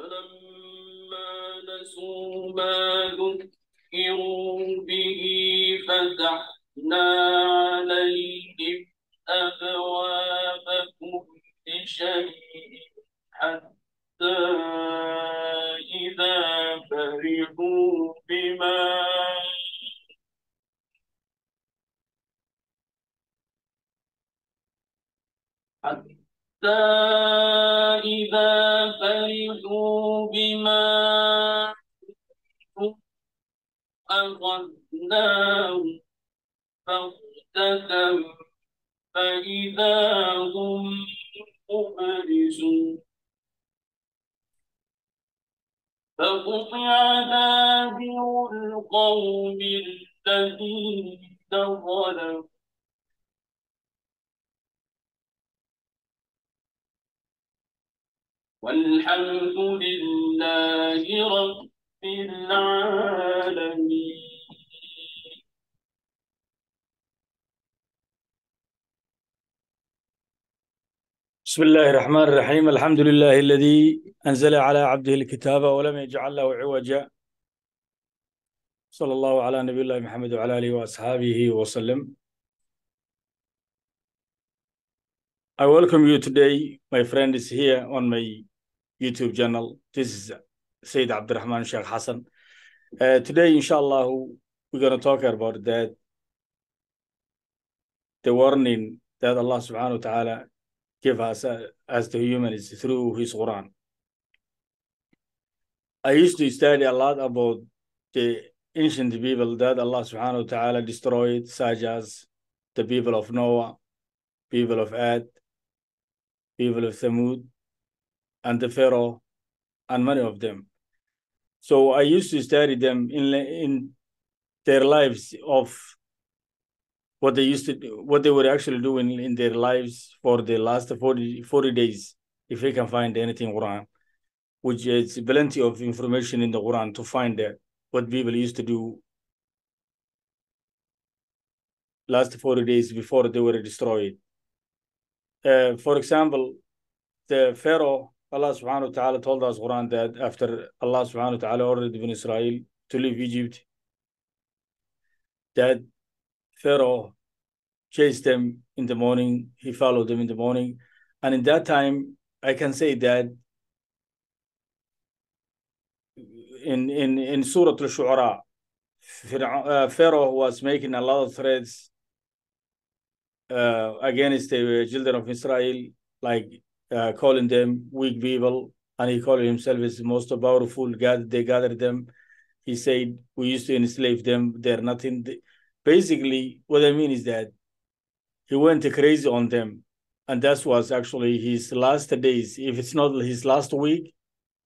فلما نسوا ما ذكروا به فتحنا عليهم أبواب كل شيء حتى إذا فرحوا بما حتى إذا فرحوا بما أخذناهم بغتة فإذا هم مبلسون فقطع دابر القوم الذين ظلموا والحمد لله رب العالمين. بسم الله الرحمن الرحيم. الحمد لله الذي أنزل على عبده الكتاب ولم يجعل له عوجا. صلى الله على نبي الله محمد وعلى آله وأصحابه وسلم. I welcome you today. My friend is here on my YouTube channel. This is Sayid Abdirahman Sheikh Hassan. Uh, today, inshallah, we're going to talk about that the warning that Allah subhanahu wa ta'ala give us uh, as the humans through his Quran. I used to study a lot about the ancient people that Allah subhanahu wa ta'ala destroyed, such as the people of Noah, people of Ad, people of Thamud, and the Pharaoh, and many of them. So I used to study them in, in their lives of what they used to do, what they were actually doing in their lives for the last 40, 40 days, if we can find anything Quran, which is plenty of information in the Quran to find that what people used to do last 40 days before they were destroyed. Uh, for example, the Pharaoh, Allah subhanahu wa ta'ala told us Quran that after Allah subhanahu wa ta'ala ordered Bani Israel to leave Egypt, that Pharaoh chased them in the morning, he followed them in the morning. And in that time, I can say that in in in Surah Al-Shu'ara, uh, Pharaoh was making a lot of threats uh, against the children of Israel, like uh, calling them weak people, and he called himself as the most powerful. God, they gathered them. He said, "We used to enslave them. They're nothing." Basically, what I mean is that he went crazy on them, and that was actually his last days. If it's not his last week,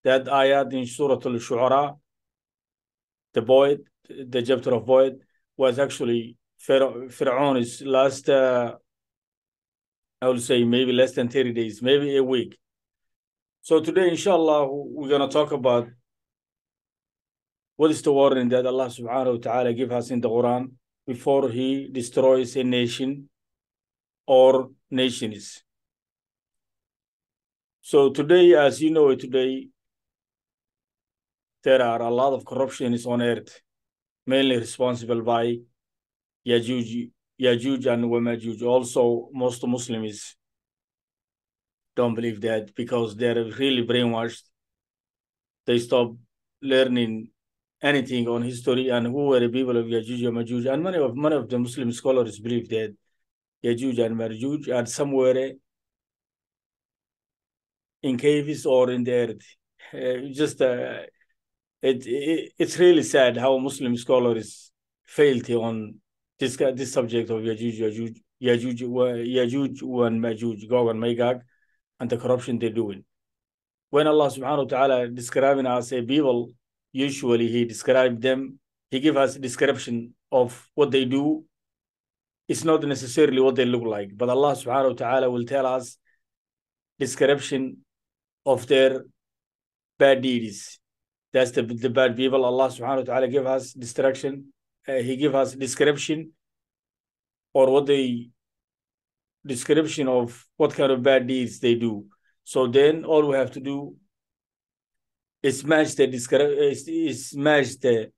that ayat in Surah Al-Shu'ara, the void, the chapter of void, was actually Pharaoh's last, uh, I would say maybe less than 30 days, maybe a week. So today, inshallah, we're going to talk about what is the warning that Allah subhanahu wa ta'ala give us in the Quran before he destroys a nation or nations. So today, as you know today, there are a lot of corruptions on earth, mainly responsible by Yajuj, Yajuj and Wamajuj. Also, most Muslims don't believe that because they're really brainwashed. They stop learning anything on history and who were the people of Yajuj and Majuj. And many of many of the Muslim scholars believe that Yajuj and Majuj are somewhere in caves or in the earth. Uh, just uh, it, it, it's really sad how Muslim scholars failed on this this subject of Yajuj, Yajuj, Yajuj, Yajuj and Majuj, Gog and Magog, and the corruption they're doing. When Allah Subhanahu wa Taala describing us a people, usually He described them. He give us description of what they do. It's not necessarily what they look like, but Allah Subhanahu wa Taala will tell us description of their bad deeds. That's the, the bad people. Allah subhanahu wa ta'ala give us destruction. Uh, he give us description or what they description of what kind of bad deeds they do. So then all we have to do smash the descri- smash the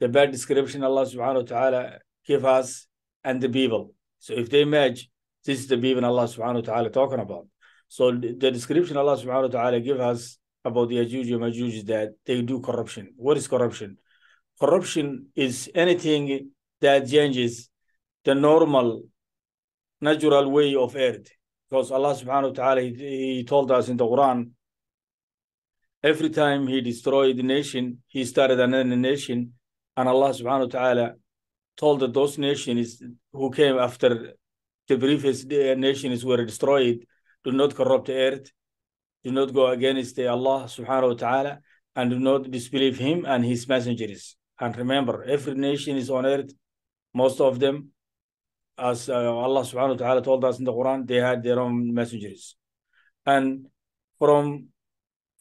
the bad description Allah subhanahu wa ta'ala give us and the people. So if they match, this is the people Allah subhanahu wa ta'ala talking about. So the, description Allah subhanahu wa ta'ala give us about the Yajuj and Majuj is that they do corruption. What is corruption? Corruption is anything that changes the normal, natural way of earth. Because Allah subhanahu wa ta'ala, he, told us in the Quran, every time he destroyed the nation, he started another nation. And Allah subhanahu wa ta'ala told that those nations who came after the previous nations were destroyed, do not corrupt the earth, do not go against Allah subhanahu wa ta'ala, and do not disbelieve him and his messengers. And remember, every nation is on earth, most of them, as uh, Allah subhanahu wa ta'ala told us in the Quran, they had their own messengers. And from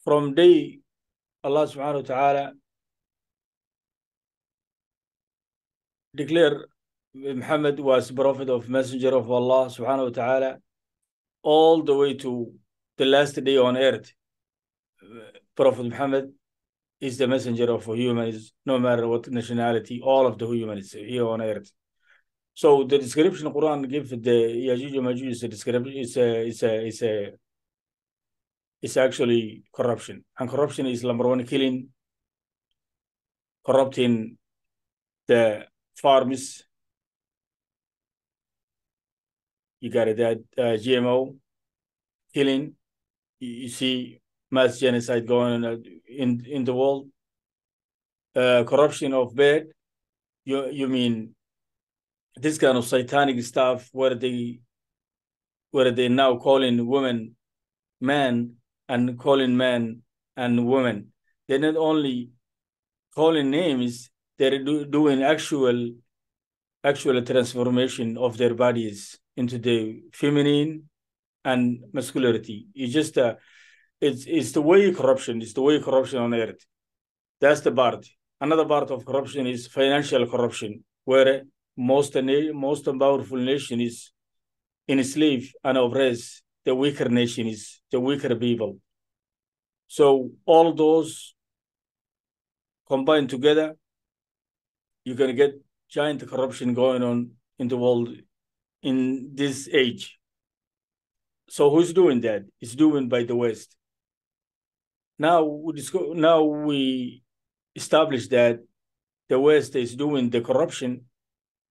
from day Allah subhanahu wa ta'ala declare Muhammad was prophet of messenger of Allah subhanahu wa ta'ala all the way to the last day on earth. Prophet Muhammad is the messenger of humans, no matter what nationality, all of the humans here on earth. So the description Quran gives the Yajuj Majuj is a description, is a, is a, is a, is actually corruption. And corruption is number one, killing, corrupting the farms. You got it, that uh, GMO, killing. You see mass genocide going on in in the world. Uh, corruption of bed. You you mean this kind of satanic stuff where they where they now calling women men and calling men and women. They're not only calling names, they're do, doing actual actual transformation of their bodies into the feminine and masculinity. You just uh, it's it's the way corruption, it's the way corruption on earth. That's the part. Another part of corruption is financial corruption, where most most powerful nation is enslave and oppressed. the weaker nation is the weaker people. So all those combined together, you're gonna get giant corruption going on in the world in this age. So who's doing that? It's doing by the West. Now we now we establish that the West is doing the corruption.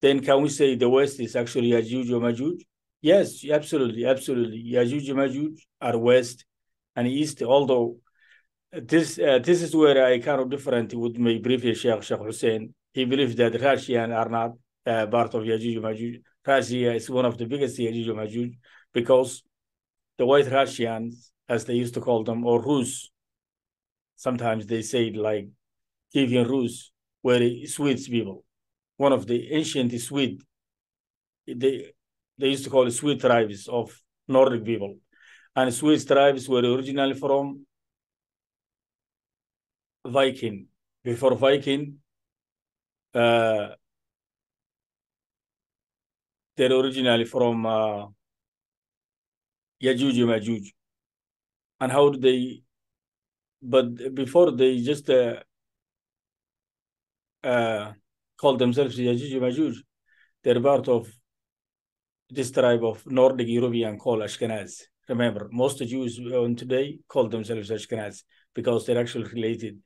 Then can we say the West is actually Yajuj or Majuj? Yes, absolutely, absolutely. Yajuj and Majuj are West and East, although this uh, this is where I kind of different with my previous Sheikh, Sheikh Hussein. He believes that Rashian are not uh, part of Yajuj and Majuj. Russia is one of the biggest Yajuj and Majuj because the white Russians, as they used to call them, or Rus, sometimes they say like Kievan Rus, were Swedes people. One of the ancient Swede, they they used to call it Swede tribes of Nordic people. And Swede tribes were originally from Viking. Before Viking, uh, they're originally from uh, Yajuj and Majuj. And how do they, but before they just uh, uh, called themselves Yajuj Majuj, they're part of this tribe of Nordic European called Ashkenaz. Remember, most Jews on today call themselves Ashkenaz because they're actually related.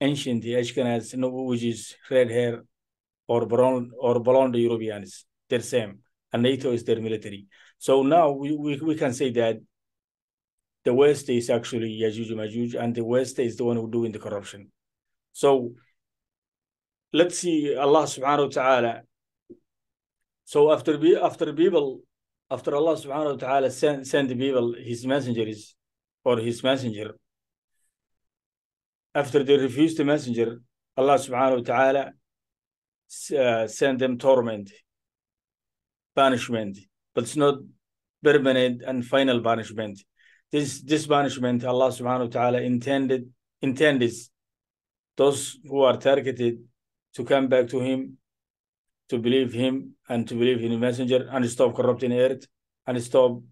Ancient Ashkenaz, which is red hair or brown or blonde Europeans, they're same. And NATO is their military. So now we, we, we can say that the West is actually Yajuj Majuj, and the West is the one who doing the corruption. So let's see Allah subhanahu wa ta'ala so after be after people, after Allah subhanahu wa ta'ala send, send the people his messengers or his messenger, after they refuse the messenger, Allah subhanahu wa ta'ala uh, send them torment, punishment, but it's not permanent and final punishment. This this punishment Allah subhanahu wa ta'ala intended intended those who are targeted to come back to him to believe him and to believe in the messenger and stop corrupting earth and stop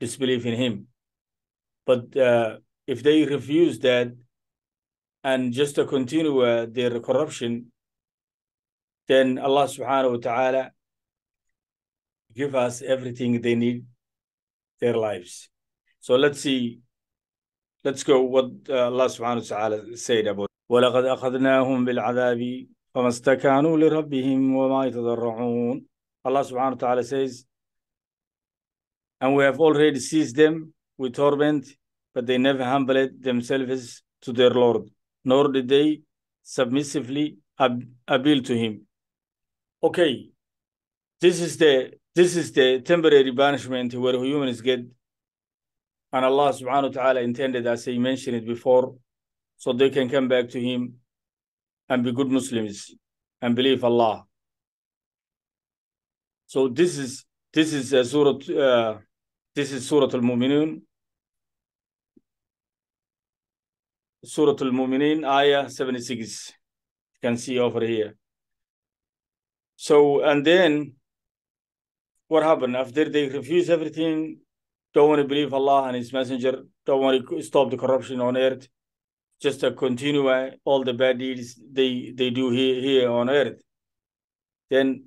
disbelief in him. But uh, if they refuse that, and just to continue uh, their corruption, then Allah subhanahu wa ta'ala give us everything they need their lives. So let's see, let's go what uh, Allah subhanahu wa ta'ala said about ولقد أخذناهم بالعذاب فما استكانوا لربهم وما يتضرعون Allah subhanahu wa ta'ala says and we have already seized them with torment but they never humbled themselves to their Lord nor did they submissively ab appeal to him okay this is the this is the temporary punishment where humans get and Allah subhanahu wa ta'ala intended as he mentioned it before so they can come back to him and be good Muslims and believe Allah. So this is this is uh, surah uh, this is surah al-mu'minun. Surah al-mu'minin ayah 76 you can see over here. So and then what happened? After they refuse everything don't want to believe Allah and his messenger don't want to stop the corruption on earth just to continue all the bad deeds they they do here, here on earth then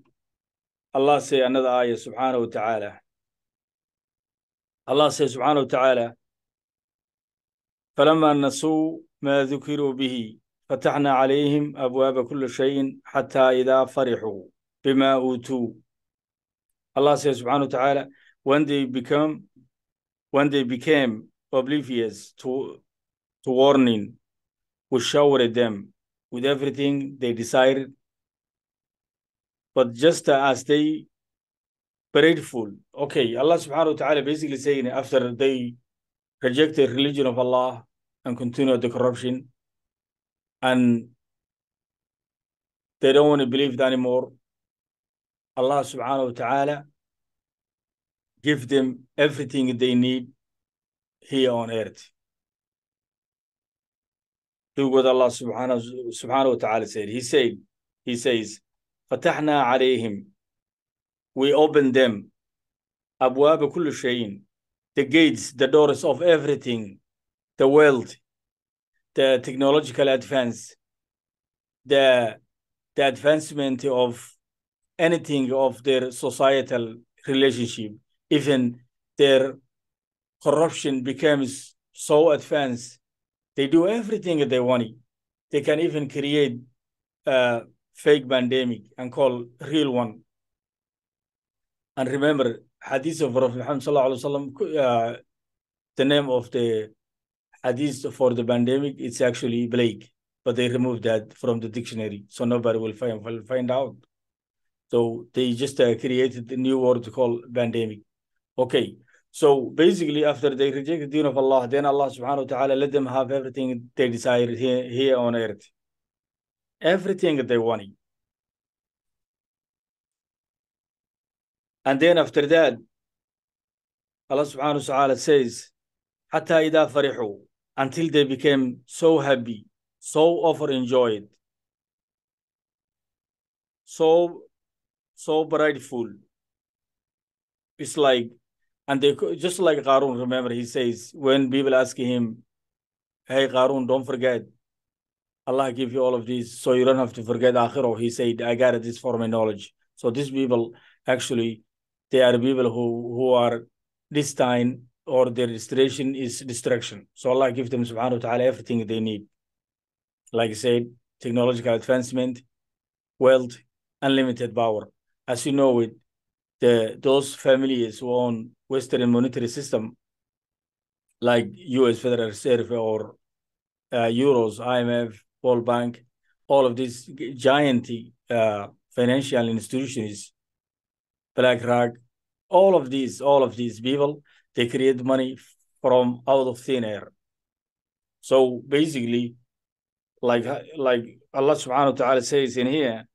Allah say another ayah subhanahu wa ta'ala Allah says subhanahu wa ta'ala فلما نسوا ما ذكروا به فتحنا عليهم أبواب كل شيء حتى إذا فرحوا بما أوتوا Allah says subhanahu wa ta'ala when they become when they became oblivious to to warning we showered them with everything they desired. But just as they grateful okay Allah subhanahu wa ta'ala basically saying after they reject the religion of Allah and continue the corruption and they don't want to believe it anymore Allah subhanahu wa ta'ala give them everything they need here on earth. Do what Allah subhanahu, subhanahu wa ta'ala said. He said, He says, فتحنا عليهم. We open them. أبواب كل شيء, The gates, the doors of everything, the world, the technological advance, the the advancement of anything of their societal relationship, even their corruption becomes so advanced. They do everything they want. They can even create a fake pandemic and call real one. And remember, hadith of Prophet Muhammad sallallahu uh, the name of the hadith for the pandemic, it's actually plague, but they removed that from the dictionary, so nobody will find will find out. So they just uh, created a new word called pandemic. Okay, so basically, after they reject the deen of Allah, then Allah subhanahu wa ta'ala let them have everything they desire here, here on earth. Everything they wanted. And then after that, Allah subhanahu wa ta'ala says, حتى إذا فرحوا until they became so happy, so over enjoyed, so so prideful. It's like, and they just like Qarun, remember, he says, when people ask him, Hey Qarun, don't forget, Allah give you all of these, so you don't have to forget Akhirah. He said, I got this for my knowledge. So these people actually, they are people who, who are destined or their destination is destruction. So Allah give them subhanahu wa ta'ala everything they need. Like I said, technological advancement, wealth, unlimited power. As you know it, the those families who own Western monetary system, like U.S. Federal Reserve or uh, Euros, IMF, World Bank, all of these giant uh, financial institutions, BlackRock, all of these, all of these people, they create money from out of thin air. So basically, like like Allah subhanahu wa ta'ala says in here,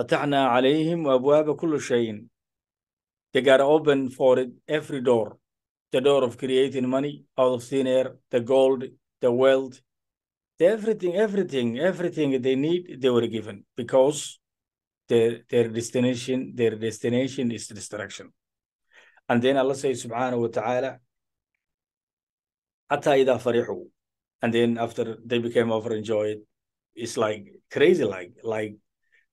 Fatahna alayhim. They got open for it every door. The door of creating money out of thin air, the gold, the wealth, everything, everything, everything they need, they were given because their their destination, their destination is destruction. And then Allah says subhanahu wa ta'ala, Farihu. And then after they became overjoyed, it's like crazy, like like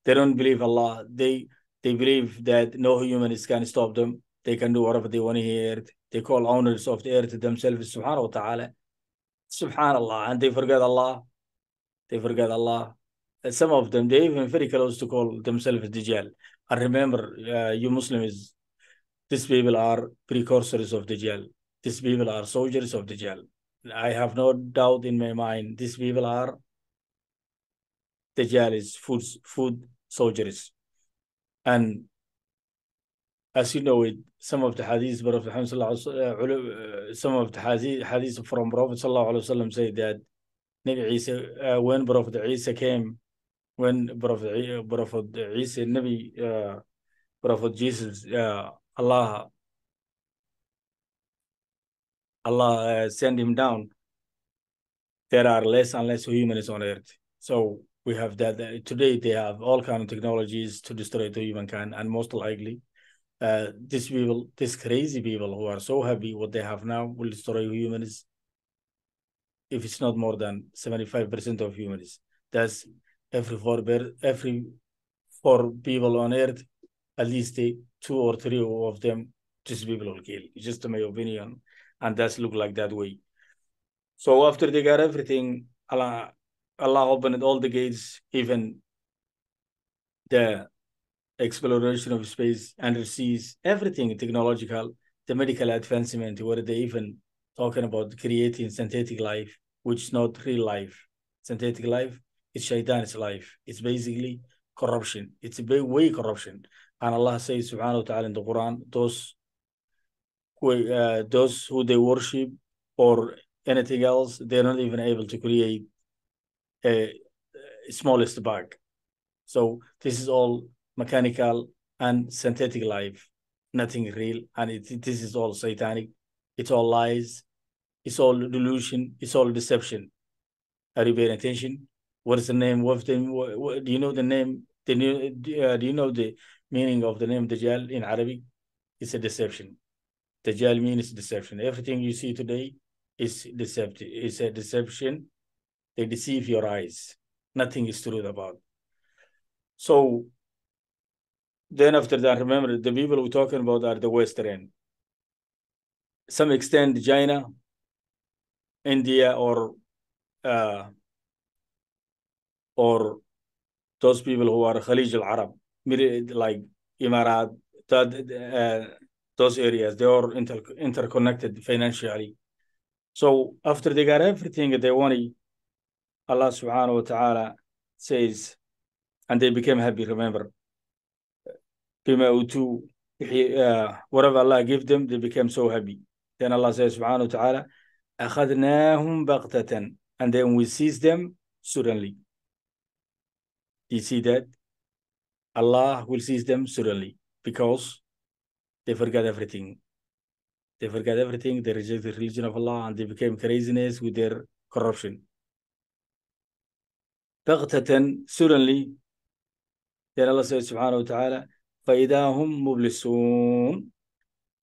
they don't believe Allah. They they believe that no humans can stop them. They can do whatever they want here. They call owners of the earth themselves, subhanahu wa ta'ala. Subhanallah. And they forget Allah. They forget Allah. And some of them, they even very close to call themselves Dajjal. And remember, uh, you Muslims, these people are precursors of the Dajjal. These people are soldiers of the Dajjal. I have no doubt in my mind, these people are Dajjal is food, food soldiers. And as you know, it, some of the hadiths, alaihi wasallam, uh, some of the hadith, hadiths from Prophet sallallahu say that Nabi Isa, uh, when Prophet Isa came, when Prophet Prophet Isa, Nabi, uh, Prophet Jesus, uh, Allah, Allah uh, sent him down. There are less and less humans on earth. So we have that today. They have all kind of technologies to destroy the humankind, and most likely, uh, these people, these crazy people who are so happy what they have now will destroy humans. If it's not more than seventy-five percent of humans, that's every four every four people on earth, at least they, two or three of them, just people will kill. Just my opinion, and that's look like that way. So after they got everything, Allah, Allah opened all the gates, even the exploration of space, underseas, everything technological, the medical advancement, where they even talking about creating synthetic life, which is not real life. Synthetic life is shaitan's life. It's basically corruption. It's a big way corruption. And Allah says, subhanahu wa ta'ala in the Quran, those who, uh, those who they worship or anything else, they're not even able to create a smallest bug. So this is all mechanical and synthetic life, nothing real, and it, this is all satanic. It's all lies. It's all delusion. It's all deception. Are you paying attention? What is the name? What, the, do you know the name? The uh, do you know the meaning of the name Dajjal in Arabic? It's a deception. Dajjal means deception. Everything you see today is deceptive. It's a deception. They deceive your eyes. Nothing is true about. So then after that, remember the people we're talking about are the Western. Some extent China, India, or uh, or those people who are Khalij al Arab, like Emirat, that, uh, those areas, they are inter interconnected financially. So after they got everything they wanted, Allah subhanahu wa ta'ala says, and they became happy, remember. بما أوتوا uh, whatever Allah give them, they became so happy. Then Allah says subhanahu wa ta'ala, أخذناهم بغتة and then we seize them suddenly. Do you see that? Allah will seize them suddenly because they forgot everything. They forgot everything. They reject the religion of Allah and they became craziness with their corruption. بغتة Allah says subhanahu wa ta'ala فإذا هم مبلسون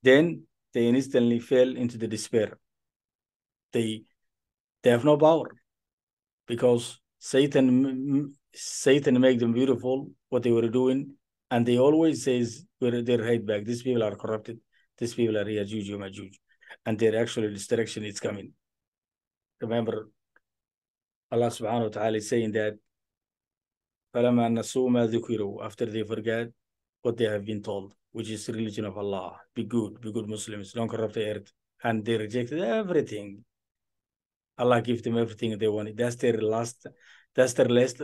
then they instantly fell into the despair. They they have no power because Satan Satan make them beautiful what they were doing and they always says their head back these people are corrupted these people are Yajuj and Majuj and their actual destruction is coming remember Allah subhanahu wa ta'ala is saying that فلما نسوا ما ذكروا after they forget what they have been told which is religion of Allah be good be good Muslims don't corrupt the earth and they rejected everything Allah give them everything they wanted that's their last that's their last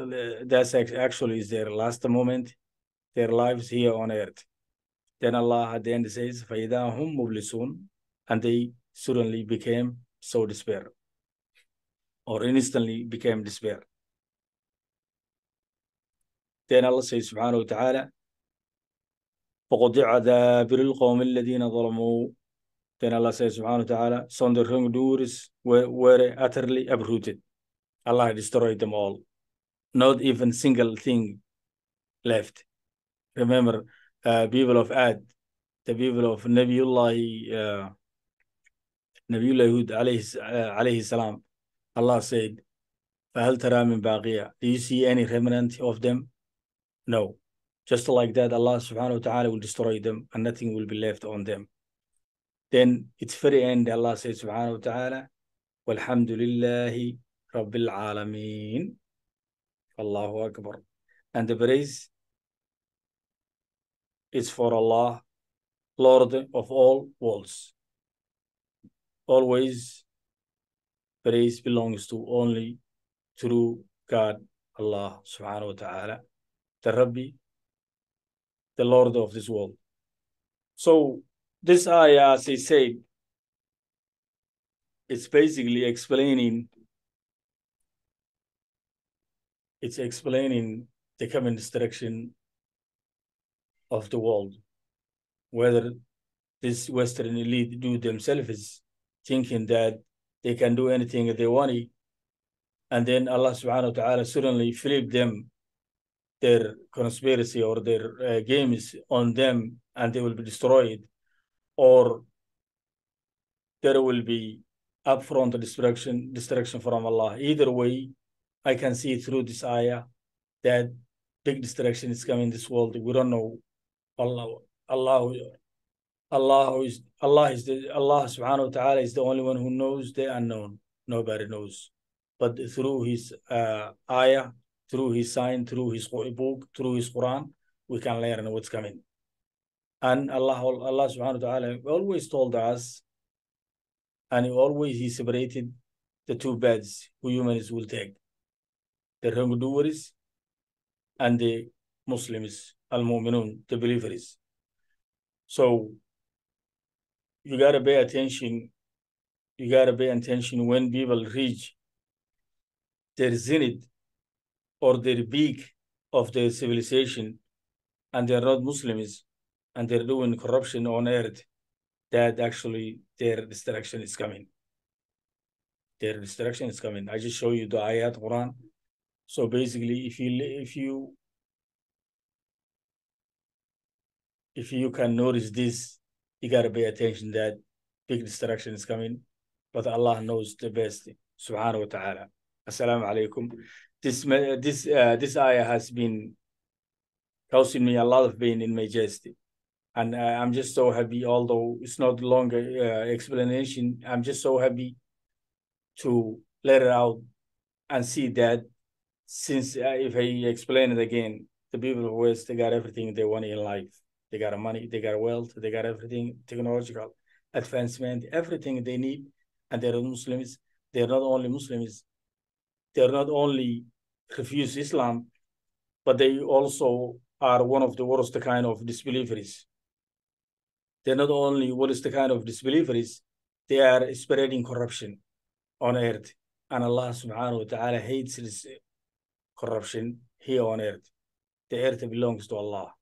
that's actually is their last moment their lives here on earth then Allah at the end says فإذا هم مبلسون and they suddenly became so despair or instantly became despair then Allah says subhanahu wa ta'ala فقطع دابر القوم الذين ظلموا then Allah says subhanahu wa ta'ala so the wrongdoers were, were utterly uprooted Allah destroyed them all not even single thing left remember uh, people of Ad the people of Nabiullah uh, Nabiullah Hud alayhi, uh, alayhi salam Allah said, فَهَلْ تَرَى مِنْ بَاقِيَةٍ Do you see any remnant of them? No. Just like that, Allah subhanahu wa ta'ala will destroy them and nothing will be left on them. Then it's very end, Allah says subhanahu wa ta'ala, وَالْحَمْدُ لِلَّهِ رَبِّ الْعَالَمِينَ Allahu Akbar. And the praise is for Allah, Lord of all worlds. Always praise belongs to only true God, Allah subhanahu wa ta'ala, the Rabbi, the Lord of this world. So this ayah, as I said, it's basically explaining it's explaining the coming destruction of the world, whether this Western elite do themselves is thinking that they can do anything they want, and then Allah subhanahu wa ta'ala suddenly flip them their conspiracy or their uh, games on them and they will be destroyed, or there will be upfront destruction destruction from Allah. Either way, I can see through this ayah that big destruction is coming in this world. We don't know. Allah, Allah, Allah is Allah is the Allah subhanahu wa ta'ala is the only one who knows the unknown. Nobody knows. But through his uh, ayah, through his sign, through his book, through his Quran, we can learn what's coming. And Allah, Allah subhanahu wa ta'ala always told us, and he always he separated the two beds who humans will take the wrongdoers and the Muslims, al mu'minun, the believers. So you gotta pay attention. You gotta pay attention when people reach their zenith or their peak of their civilization and they're not Muslims and they're doing corruption on earth, that actually their destruction is coming. Their destruction is coming. I just show you the ayat Quran. So basically, if you if you if you can notice this, you gotta pay attention that big destruction is coming. But Allah knows the best. Subhanahu wa ta'ala. Assalamu alaikum. This this uh, this ayah has been causing me a lot of pain in my chest. And uh, I'm just so happy, although it's not longer uh, explanation, I'm just so happy to let it out and see that since uh, if I explain it again, the people of West, they got everything they want in life. They got money, they got wealth, they got everything, technological advancement, everything they need. And they're Muslims. They're not only Muslims, they're not only refuse Islam, but they also are one of the worst kind of disbelievers. They're not only worst kind of disbelievers, they are spreading corruption on earth. And Allah subhanahu wa ta'ala hates this corruption here on earth. The earth belongs to Allah.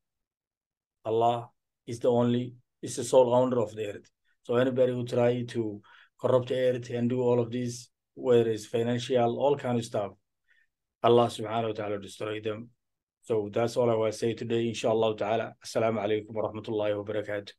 Allah is the only, is the sole owner of the earth. So anybody who try to corrupt the earth and do all of this, whether it's financial, all kind of stuff, Allah subhanahu wa ta'ala destroy them. So that's all I will say today, inshallah ta'ala. Assalamu alaikum wa rahmatullahi wa barakatuh.